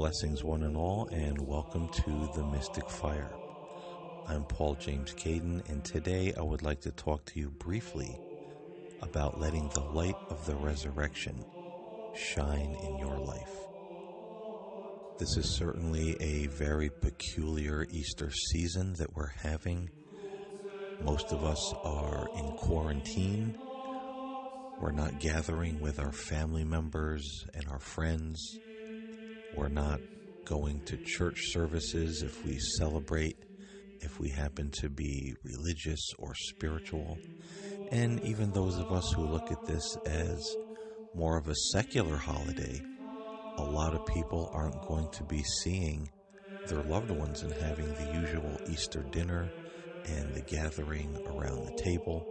Blessings, one and all, and welcome to the Mystic Fire. I'm Paul James Caden, and today I would like to talk to you briefly about letting the light of the resurrection shine in your life. This is certainly a very peculiar Easter season that we're having. Most of us are in quarantine. We're not gathering with our family members and our friends. We're not going to church services if we celebrate, if we happen to be religious or spiritual. And even those of us who look at this as more of a secular holiday, a lot of people aren't going to be seeing their loved ones and having the usual Easter dinner and the gathering around the table.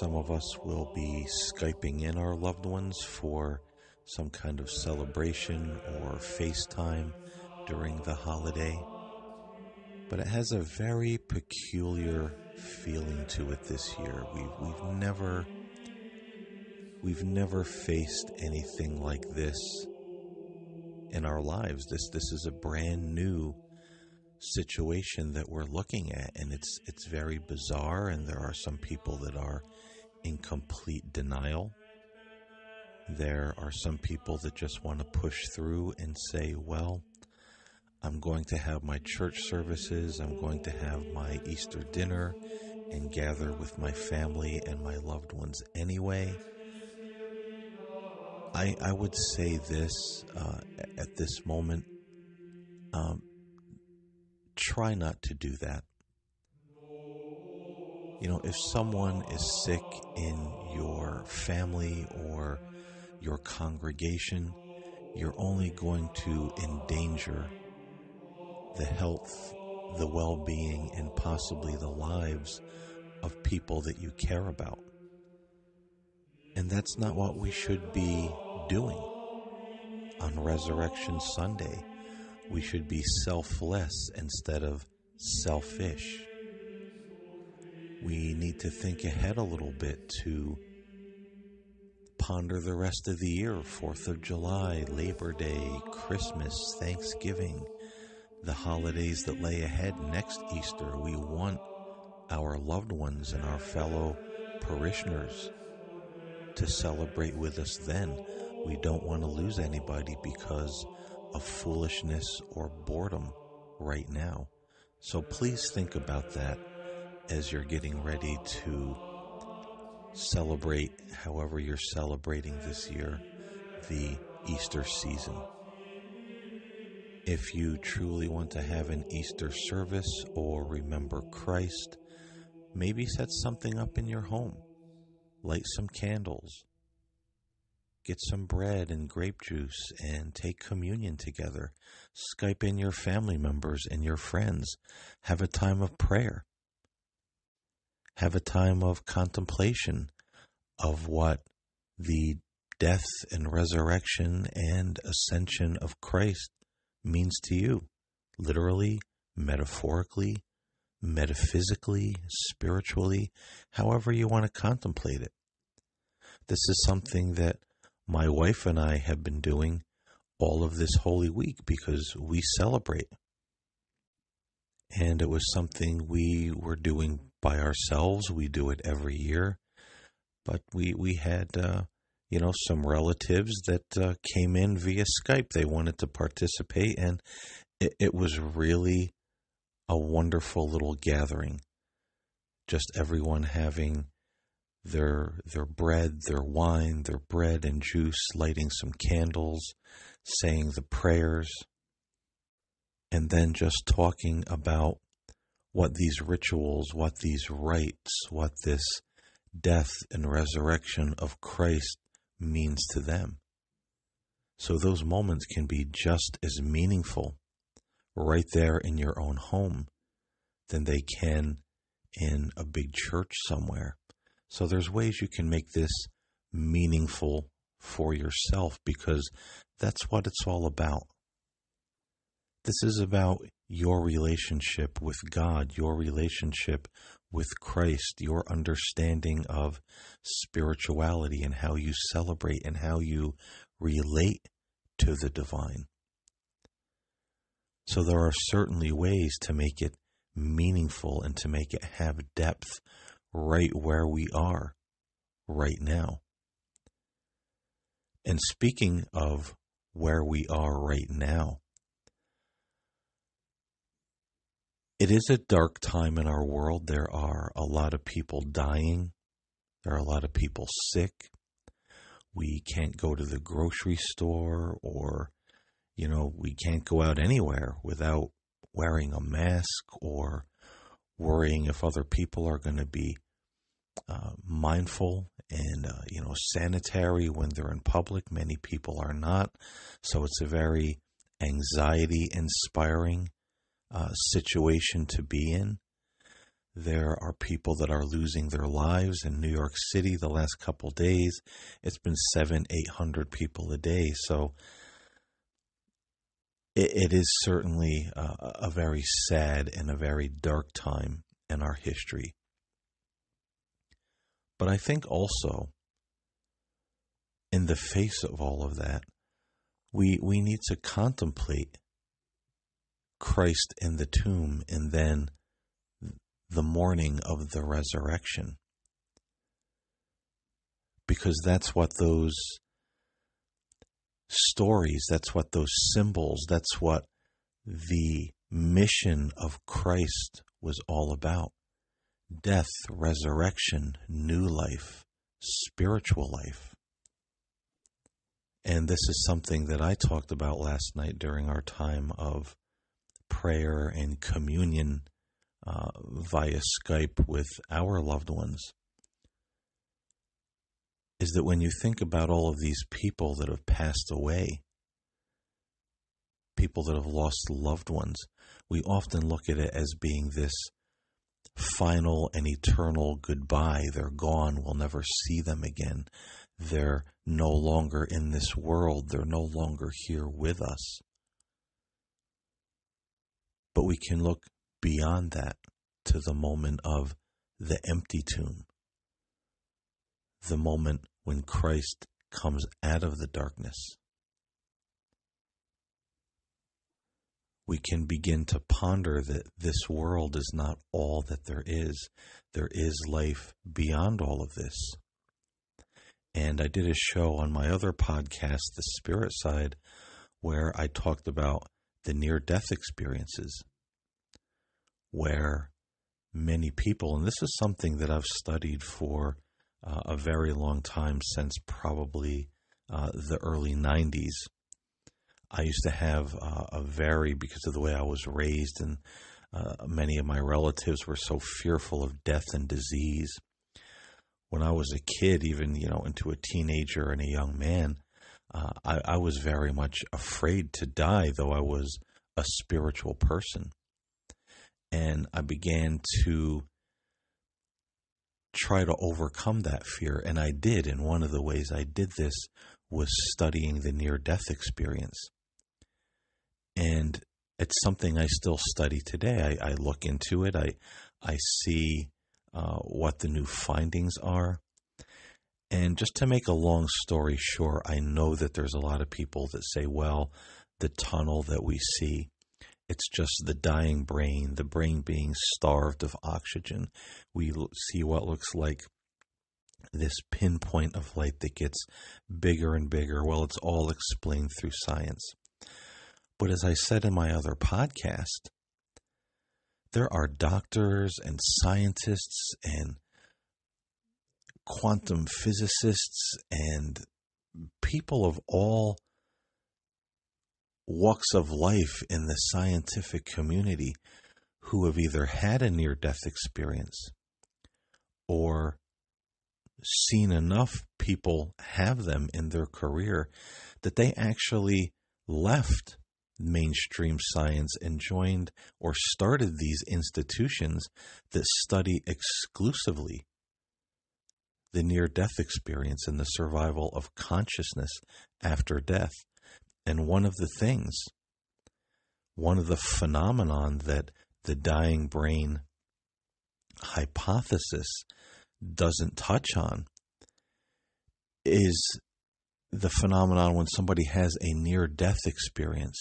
Some of us will be Skyping in our loved ones for some kind of celebration or FaceTime during the holiday. But it has a very peculiar feeling to it this year. We've, we've never we've never faced anything like this in our lives. This this is a brand new situation that we're looking at and it's it's very bizarre and there are some people that are in complete denial there are some people that just want to push through and say, well, I'm going to have my church services, I'm going to have my Easter dinner and gather with my family and my loved ones anyway. I, I would say this uh, at this moment um, try not to do that. You know, if someone is sick in your family or your congregation, you're only going to endanger the health, the well being, and possibly the lives of people that you care about. And that's not what we should be doing. On Resurrection Sunday, we should be selfless instead of selfish. We need to think ahead a little bit to ponder the rest of the year 4th of July, Labor Day, Christmas, Thanksgiving, the holidays that lay ahead next Easter. We want our loved ones and our fellow parishioners to celebrate with us then. We don't want to lose anybody because of foolishness or boredom right now. So please think about that as you're getting ready to celebrate however you're celebrating this year the Easter season. If you truly want to have an Easter service or remember Christ, maybe set something up in your home. Light some candles. Get some bread and grape juice and take communion together. Skype in your family members and your friends. Have a time of prayer have a time of contemplation of what the death and resurrection and ascension of Christ means to you, literally, metaphorically, metaphysically, spiritually, however you want to contemplate it. This is something that my wife and I have been doing all of this Holy Week because we celebrate. And it was something we were doing by ourselves. We do it every year, but we we had uh, you know some relatives that uh, came in via Skype. They wanted to participate, and it, it was really a wonderful little gathering. Just everyone having their their bread, their wine, their bread and juice, lighting some candles, saying the prayers, and then just talking about what these rituals, what these rites, what this death and resurrection of Christ means to them. So those moments can be just as meaningful right there in your own home than they can in a big church somewhere. So there's ways you can make this meaningful for yourself because that's what it's all about. This is about your relationship with God, your relationship with Christ, your understanding of spirituality and how you celebrate and how you relate to the divine. So there are certainly ways to make it meaningful and to make it have depth right where we are right now. And speaking of where we are right now, it is a dark time in our world. There are a lot of people dying, there are a lot of people sick. We can't go to the grocery store or, you know, we can't go out anywhere without wearing a mask or worrying if other people are going to be uh, mindful and uh, you know sanitary when they're in public. Many people are not, so it's a very anxiety inspiring uh, situation to be in. There are people that are losing their lives in New York City the last couple days. It's been seven, eight hundred people a day. So it, it is certainly a, a very sad and a very dark time in our history. But I think also, in the face of all of that, we, we need to contemplate Christ in the tomb and then the morning of the resurrection. Because that's what those stories, that's what those symbols, that's what the mission of Christ was all about death, resurrection, new life, spiritual life. And this is something that I talked about last night during our time of prayer and communion uh, via Skype with our loved ones. Is that when you think about all of these people that have passed away, people that have lost loved ones, we often look at it as being this final and eternal goodbye. They're gone. We'll never see them again. They're no longer in this world. They're no longer here with us. But we can look beyond that to the moment of the empty tomb, the moment when Christ comes out of the darkness. We can begin to ponder that this world is not all that there is. There is life beyond all of this. And I did a show on my other podcast, The Spirit Side, where I talked about the near death experiences where many people, and this is something that I've studied for uh, a very long time, since probably uh, the early 90s. I used to have uh, a very, because of the way I was raised, and uh, many of my relatives were so fearful of death and disease. When I was a kid, even, you know, into a teenager and a young man, uh, I, I was very much afraid to die, though I was a spiritual person and I began to try to overcome that fear. And I did. And one of the ways I did this was studying the near death experience. And it's something I still study today. I, I look into it, I, I see uh, what the new findings are. And just to make a long story short, I know that there's a lot of people that say, well, the tunnel that we see it's just the dying brain, the brain being starved of oxygen. We see what looks like this pinpoint of light that gets bigger and bigger. Well, it's all explained through science. But as I said in my other podcast, there are doctors and scientists and quantum physicists and people of all walks of life in the scientific community who have either had a near death experience or seen enough people have them in their career that they actually left mainstream science and joined or started these institutions that study exclusively the near death experience and the survival of consciousness after death. And one of the things, one of the phenomenon that the dying brain hypothesis doesn't touch on is the phenomenon when somebody has a near death experience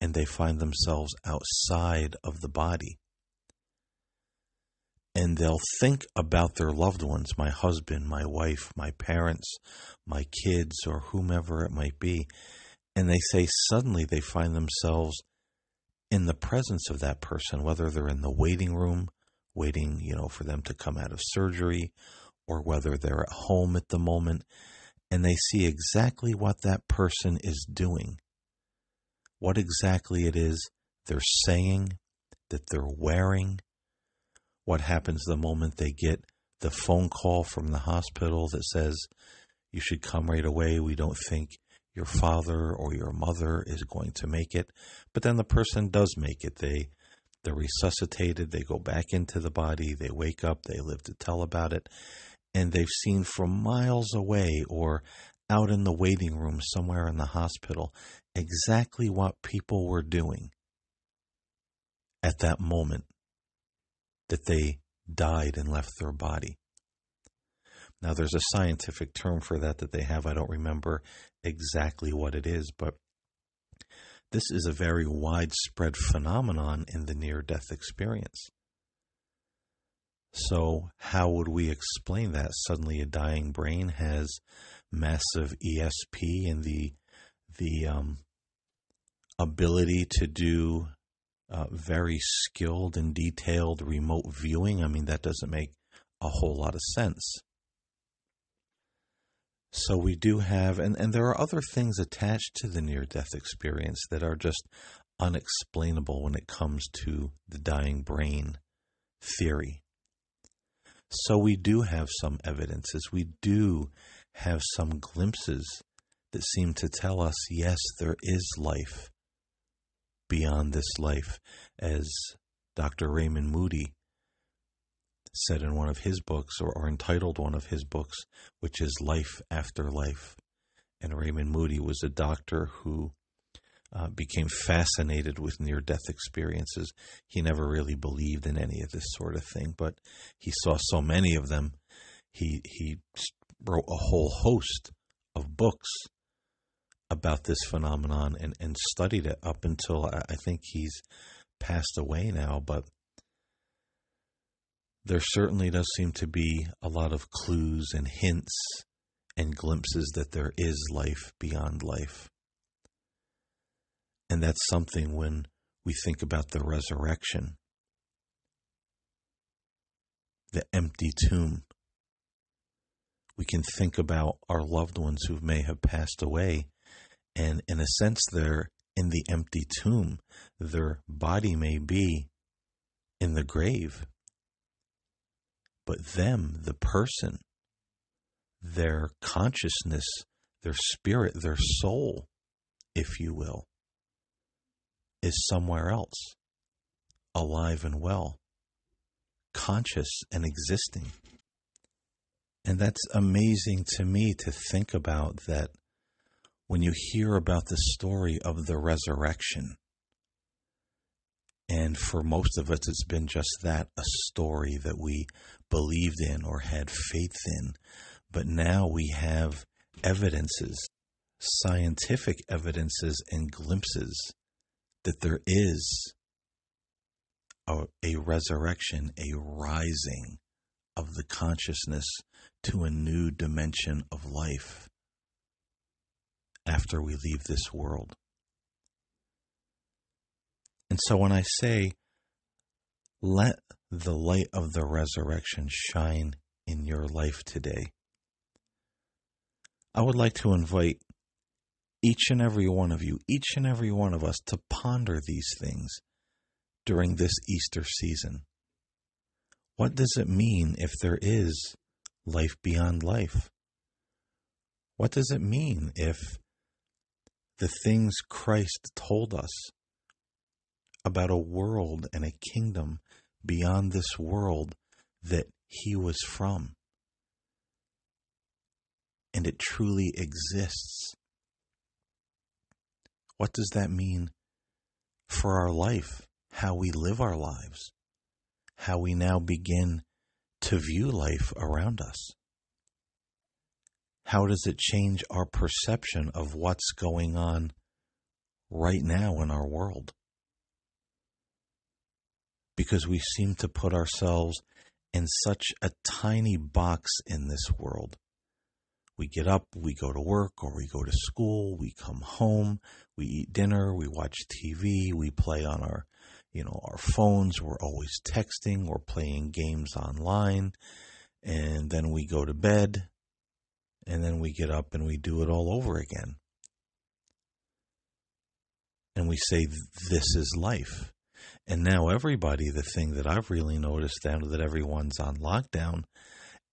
and they find themselves outside of the body. And they'll think about their loved ones, my husband, my wife, my parents, my kids, or whomever it might be. And they say suddenly they find themselves in the presence of that person, whether they're in the waiting room, waiting, you know, for them to come out of surgery, or whether they're at home at the moment, and they see exactly what that person is doing what exactly it is they're saying, that they're wearing, what happens the moment they get the phone call from the hospital that says, you should come right away. We don't think your father or your mother is going to make it. But then the person does make it. They they're resuscitated, they go back into the body, they wake up, they live to tell about it, and they've seen from miles away or out in the waiting room somewhere in the hospital exactly what people were doing at that moment that they died and left their body. Now, there's a scientific term for that that they have. I don't remember exactly what it is, but this is a very widespread phenomenon in the near death experience. So, how would we explain that? Suddenly, a dying brain has massive ESP and the the um, ability to do uh, very skilled and detailed remote viewing. I mean, that doesn't make a whole lot of sense. So we do have, and, and there are other things attached to the near death experience that are just unexplainable when it comes to the dying brain theory. So we do have some evidences. We do have some glimpses that seem to tell us yes, there is life beyond this life, as Dr. Raymond Moody said in one of his books, or, or entitled one of his books, which is Life After Life. And Raymond Moody was a doctor who uh, became fascinated with near death experiences. He never really believed in any of this sort of thing, but he saw so many of them. He he wrote a whole host of books about this phenomenon and, and studied it up until I, I think he's passed away now, but there certainly does seem to be a lot of clues and hints and glimpses that there is life beyond life. And that's something when we think about the resurrection, the empty tomb. We can think about our loved ones who may have passed away, and in a sense, they're in the empty tomb. Their body may be in the grave, but them, the person, their consciousness, their spirit, their soul, if you will, is somewhere else, alive and well, conscious and existing. And that's amazing to me to think about that when you hear about the story of the resurrection. And for most of us, it's been just that a story that we believed in or had faith in. But now we have evidences, scientific evidences, and glimpses that there is a, a resurrection, a rising of the consciousness to a new dimension of life after we leave this world. And so when I say, let the light of the resurrection shine in your life today, I would like to invite each and every one of you, each and every one of us, to ponder these things during this Easter season. What does it mean if there is life beyond life? What does it mean if the things Christ told us about a world and a kingdom beyond this world that he was from? And it truly exists. What does that mean for our life, how we live our lives, how we now begin to view life around us? How does it change our perception of what's going on right now in our world. Because we seem to put ourselves in such a tiny box in this world. We get up, we go to work, or we go to school, we come home, we eat dinner, we watch TV, we play on our, you know, our phones, we're always texting, we're playing games online, and then we go to bed, and then we get up and we do it all over again. And we say, This is life. And now, everybody, the thing that I've really noticed now that everyone's on lockdown,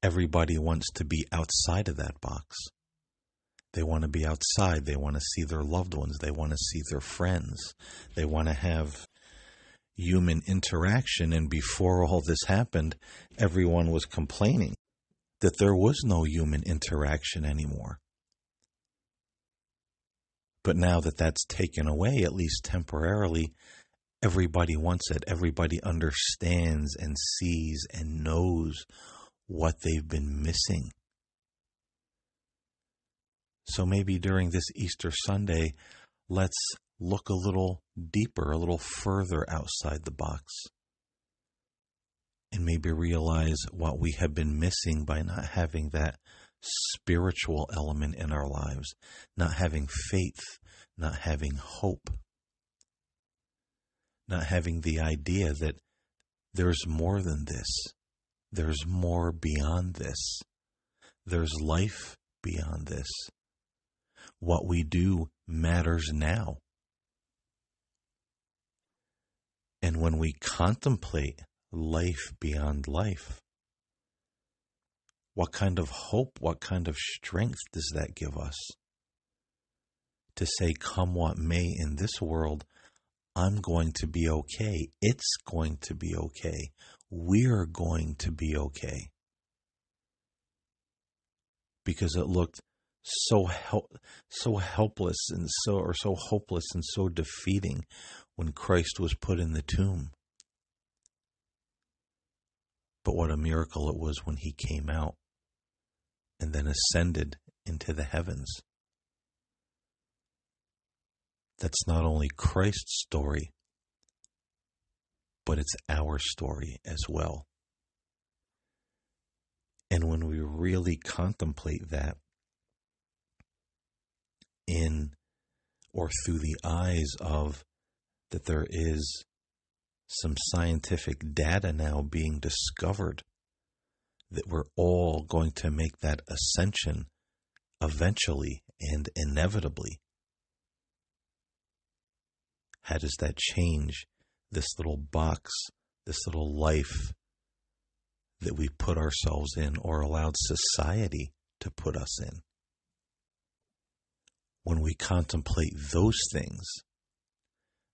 everybody wants to be outside of that box. They want to be outside. They want to see their loved ones. They want to see their friends. They want to have human interaction. And before all this happened, everyone was complaining that there was no human interaction anymore. But now that that's taken away, at least temporarily, everybody wants it. Everybody understands and sees and knows what they've been missing. So maybe during this Easter Sunday, let's look a little deeper, a little further outside the box, and maybe realize what we have been missing by not having that spiritual element in our lives, not having faith, not having hope, not having the idea that there's more than this, there's more beyond this, there's life beyond this. What we do matters now. And when we contemplate life beyond life, what kind of hope, what kind of strength does that give us? To say, come what may in this world, I'm going to be okay. It's going to be okay. We're going to be okay. Because it looked so help, so helpless and so or so hopeless and so defeating when Christ was put in the tomb. But what a miracle it was when he came out and then ascended into the heavens. That's not only Christ's story, but it's our story as well. And when we really contemplate that in or through the eyes of that there is some scientific data now being discovered that we're all going to make that ascension eventually and inevitably. How does that change this little box, this little life that we put ourselves in or allowed society to put us in? When we contemplate those things,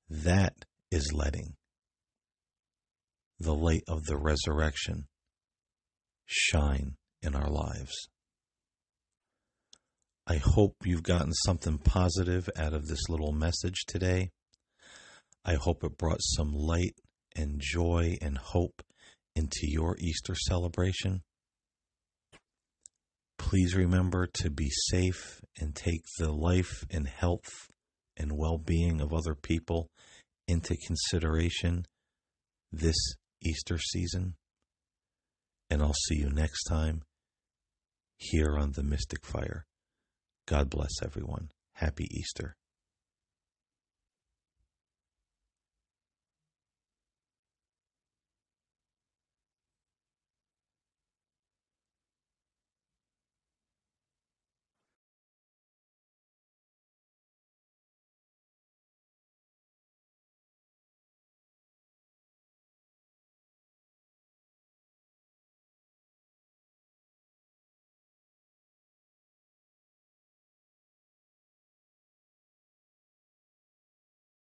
that is letting the light of the resurrection shine in our lives. I hope you've gotten something positive out of this little message today. I hope it brought some light and joy and hope into your Easter celebration. Please remember to be safe and take the life and health and well being of other people into consideration this Easter season. And I'll see you next time here on the Mystic Fire. God bless everyone. Happy Easter.